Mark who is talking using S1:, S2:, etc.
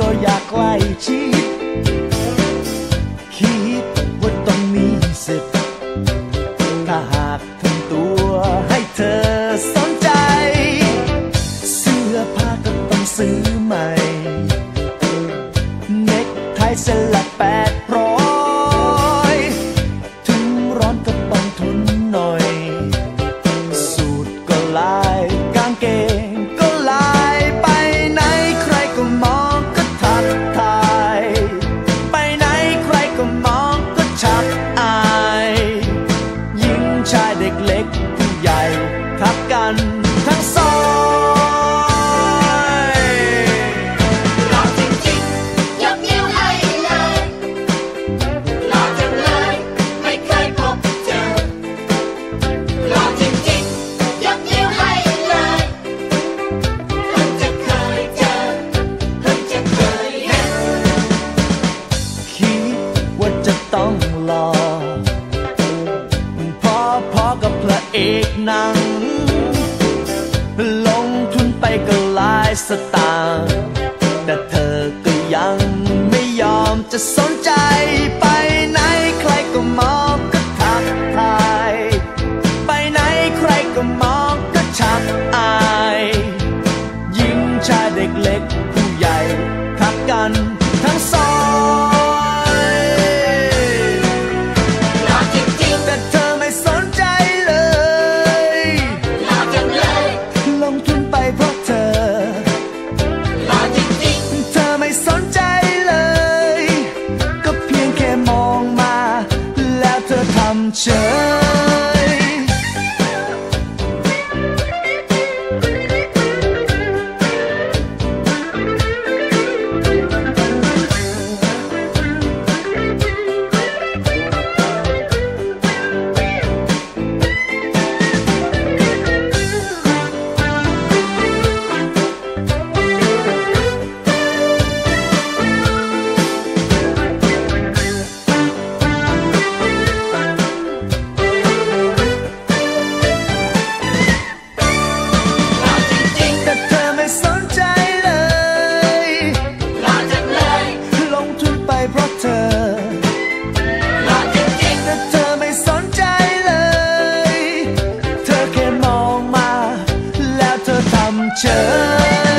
S1: Goya. พระเอกหนัง ลงทุนไปก็หลายสตางค์แต่เธอก็ยังไม่ยอมจะสนใจไป nằm chờ chờ